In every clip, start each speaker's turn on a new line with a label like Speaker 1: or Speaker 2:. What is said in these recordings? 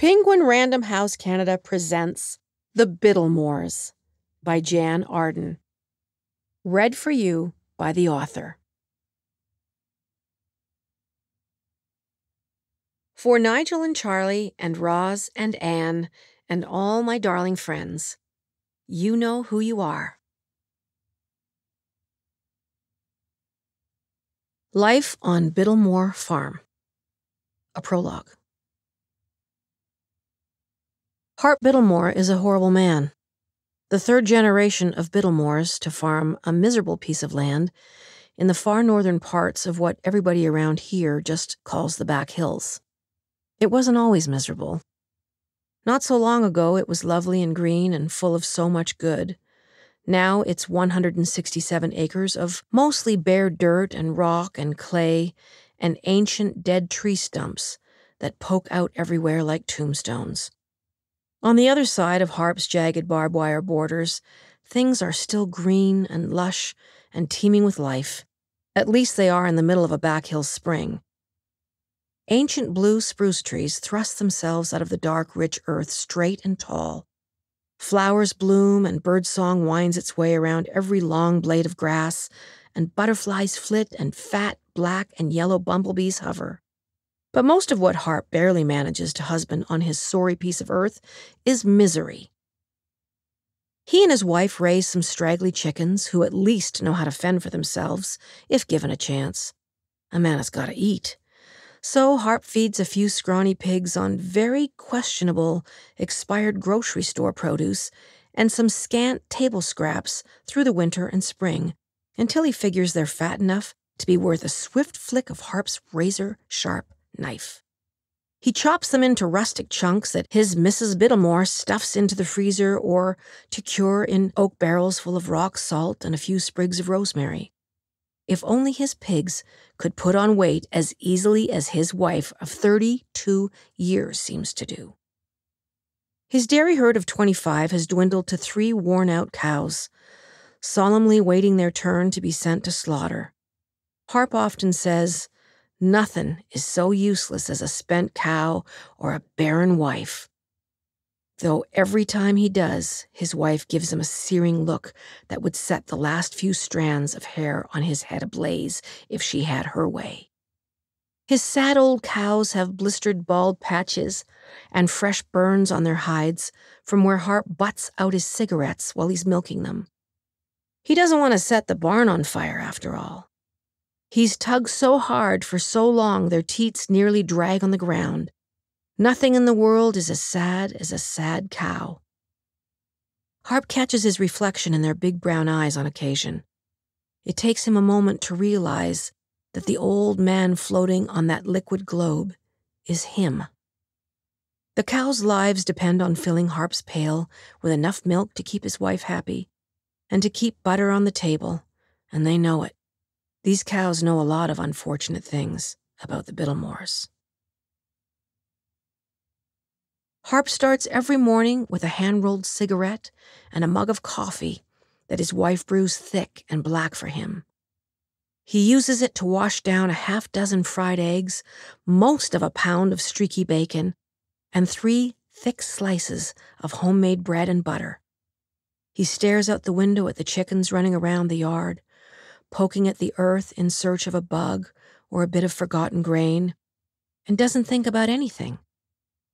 Speaker 1: Penguin Random House Canada presents The Bittlemores by Jann Arden. Read for you by the author. For Nigel and Charlie and Roz and Anne and all my darling friends, you know who you are. Life on Bittlemore Farm. A prologue. Harp Bittlemore is a horrible man. The third generation of Bittlemores to farm a miserable piece of land in the far northern parts of what everybody around here just calls the Backhills. It wasn't always miserable. Not so long ago, it was lovely and green and full of so much good. Now it's 167 acres of mostly bare dirt and rock and clay and ancient dead tree stumps that poke out everywhere like tombstones. On the other side of Harp's jagged barbed wire borders, things are still green and lush and teeming with life. At least they are in the middle of a back hill spring. Ancient blue spruce trees thrust themselves out of the dark, rich earth straight and tall. Flowers bloom and birdsong winds its way around every long blade of grass, and butterflies flit and fat, black, and yellow bumblebees hover. But most of what Harp barely manages to husband on his sorry piece of earth is misery. He and his wife raise some straggly chickens who at least know how to fend for themselves if given a chance. A man has got to eat. So Harp feeds a few scrawny pigs on very questionable, expired grocery store produce and some scant table scraps through the winter and spring until he figures they're fat enough to be worth a swift flick of Harp's razor sharp knife. He chops them into rustic chunks that his Mrs. Bittlemore stuffs into the freezer or to cure in oak barrels full of rock salt and a few sprigs of rosemary. If only his pigs could put on weight as easily as his wife of 32 years seems to do. His dairy herd of 25 has dwindled to three worn out cows, solemnly waiting their turn to be sent to slaughter. Harp often says, Nothing is so useless as a spent cow or a barren wife. Though every time he does, his wife gives him a searing look that would set the last few strands of hair on his head ablaze if she had her way. His sad old cows have blistered bald patches and fresh burns on their hides from where Harp butts out his cigarettes while he's milking them. He doesn't want to set the barn on fire, after all. He's tugged so hard for so long their teats nearly drag on the ground. Nothing in the world is as sad as a sad cow. Harp catches his reflection in their big brown eyes on occasion. It takes him a moment to realize that the old man floating on that liquid globe is him. The cows' lives depend on filling Harp's pail with enough milk to keep his wife happy and to keep butter on the table, and they know it. These cows know a lot of unfortunate things about the Bittlemores. Harp starts every morning with a hand rolled cigarette and a mug of coffee that his wife brews thick and black for him. He uses it to wash down a half dozen fried eggs, most of a pound of streaky bacon, and three thick slices of homemade bread and butter. He stares out the window at the chickens running around the yard, poking at the earth in search of a bug or a bit of forgotten grain, and doesn't think about anything.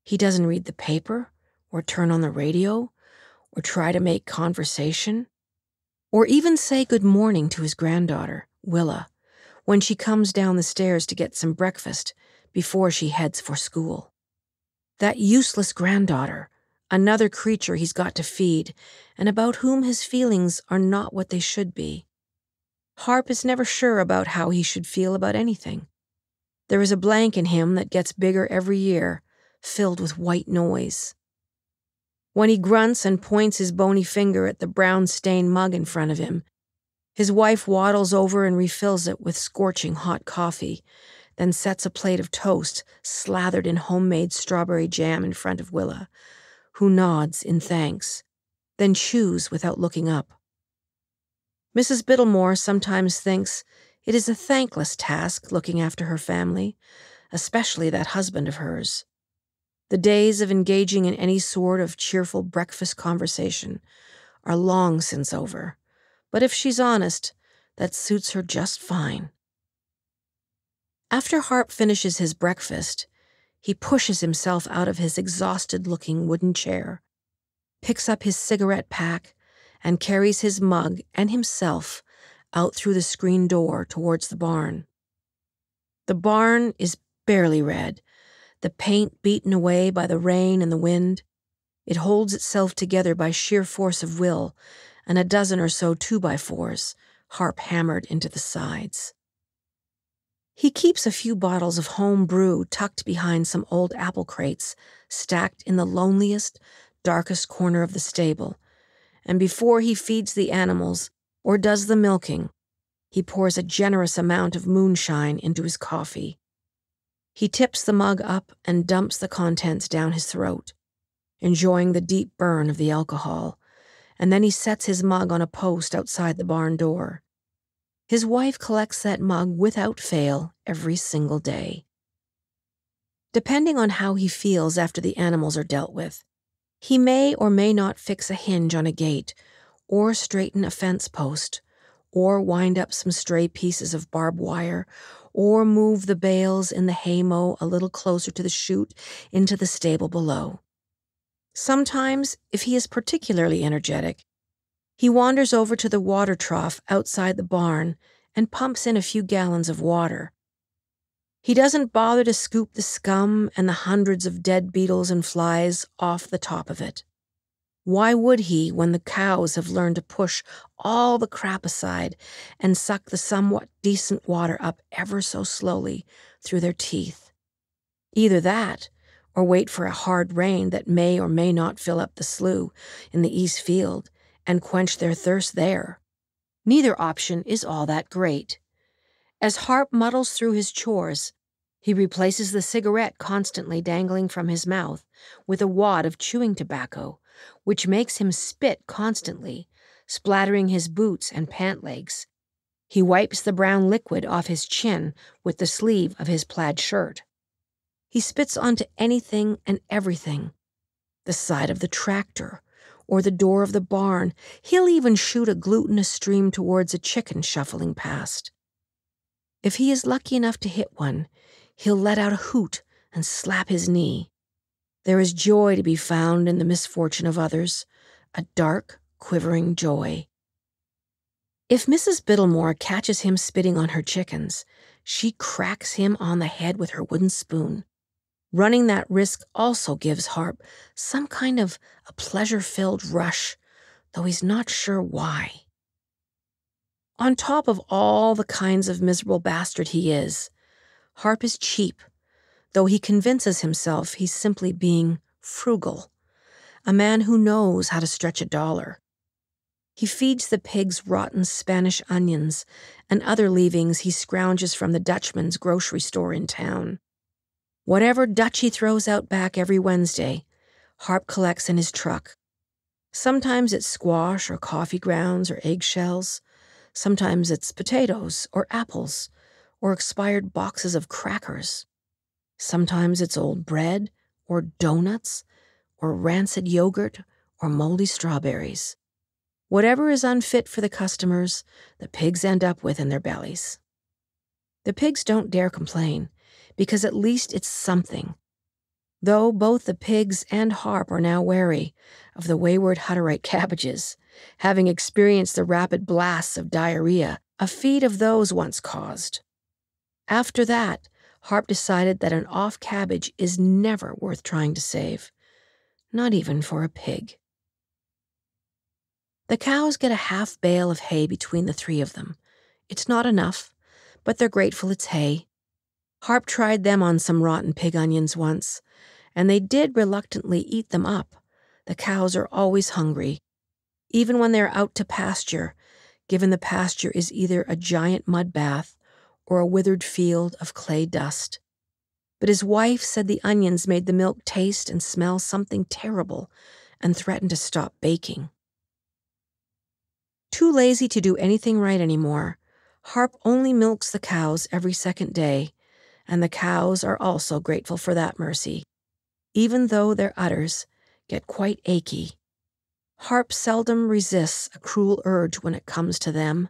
Speaker 1: He doesn't read the paper or turn on the radio or try to make conversation or even say good morning to his granddaughter, Willa, when she comes down the stairs to get some breakfast before she heads for school. That useless granddaughter, another creature he's got to feed, and about whom his feelings are not what they should be. Harp is never sure about how he should feel about anything. There is a blank in him that gets bigger every year, filled with white noise. When he grunts and points his bony finger at the brown stained mug in front of him, his wife waddles over and refills it with scorching hot coffee, then sets a plate of toast slathered in homemade strawberry jam in front of Willa, who nods in thanks, then chews without looking up. Mrs. Bittlemore sometimes thinks it is a thankless task looking after her family, especially that husband of hers. The days of engaging in any sort of cheerful breakfast conversation are long since over, but if she's honest, that suits her just fine. After Harp finishes his breakfast, he pushes himself out of his exhausted looking wooden chair, picks up his cigarette pack, and carries his mug and himself out through the screen door towards the barn. The barn is barely red, the paint beaten away by the rain and the wind. It holds itself together by sheer force of will, and a dozen or so two by fours, harp hammered into the sides. He keeps a few bottles of home brew tucked behind some old apple crates, stacked in the loneliest, darkest corner of the stable, and before he feeds the animals or does the milking, he pours a generous amount of moonshine into his coffee. He tips the mug up and dumps the contents down his throat, enjoying the deep burn of the alcohol, and then he sets his mug on a post outside the barn door. His wife collects that mug without fail every single day. Depending on how he feels after the animals are dealt with, he may or may not fix a hinge on a gate, or straighten a fence post, or wind up some stray pieces of barbed wire, or move the bales in the haymow a little closer to the chute into the stable below. Sometimes, if he is particularly energetic, he wanders over to the water trough outside the barn and pumps in a few gallons of water. He doesn't bother to scoop the scum and the hundreds of dead beetles and flies off the top of it. Why would he when the cows have learned to push all the crap aside and suck the somewhat decent water up ever so slowly through their teeth? Either that, or wait for a hard rain that may or may not fill up the slough in the east field and quench their thirst there. Neither option is all that great. As Harp muddles through his chores, he replaces the cigarette constantly dangling from his mouth with a wad of chewing tobacco which makes him spit constantly, splattering his boots and pant legs. He wipes the brown liquid off his chin with the sleeve of his plaid shirt. He spits onto anything and everything the side of the tractor, or the door of the barn. He'll even shoot a glutinous stream towards a chicken shuffling past. If he is lucky enough to hit one, he'll let out a hoot and slap his knee. There is joy to be found in the misfortune of others, a dark, quivering joy. If Mrs. Bittlemore catches him spitting on her chickens, she cracks him on the head with her wooden spoon. Running that risk also gives Harp some kind of a pleasure filled rush, though he's not sure why. On top of all the kinds of miserable bastard he is, Harp is cheap though he convinces himself he's simply being frugal, a man who knows how to stretch a dollar. He feeds the pigs rotten Spanish onions and other leavings he scrounges from the Dutchman's grocery store in town. Whatever Dutchy throws out back every Wednesday, Harp collects in his truck. Sometimes it's squash or coffee grounds or eggshells. Sometimes it's potatoes or apples or expired boxes of crackers. Sometimes it's old bread, or donuts, or rancid yogurt, or moldy strawberries. Whatever is unfit for the customers, the pigs end up with in their bellies. The pigs don't dare complain, because at least it's something. Though both the pigs and Harp are now wary of the wayward Hutterite cabbages, having experienced the rapid blasts of diarrhea a feed of those once caused. After that, Harp decided that an off cabbage is never worth trying to save, not even for a pig. The cows get a half bale of hay between the three of them. It's not enough, but they're grateful it's hay. Harp tried them on some rotten pig onions once, and they did reluctantly eat them up. The cows are always hungry, even when they're out to pasture, given the pasture is either a giant mud bath or a withered field of clay dust. But his wife said the onions made the milk taste and smell something terrible and threatened to stop baking. Too lazy to do anything right anymore, Harp only milks the cows every second day, and the cows are also grateful for that mercy. even though their udders get quite achy. Harp seldom resists a cruel urge when it comes to them.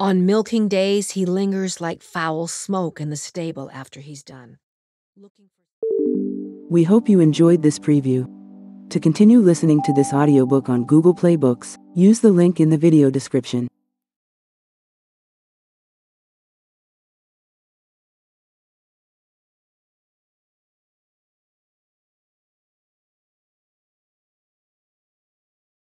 Speaker 1: On milking days, he lingers like foul smoke in the stable after he's done.
Speaker 2: We hope you enjoyed this preview. To continue listening to this audiobook on Google Play Books, use the link in the video description.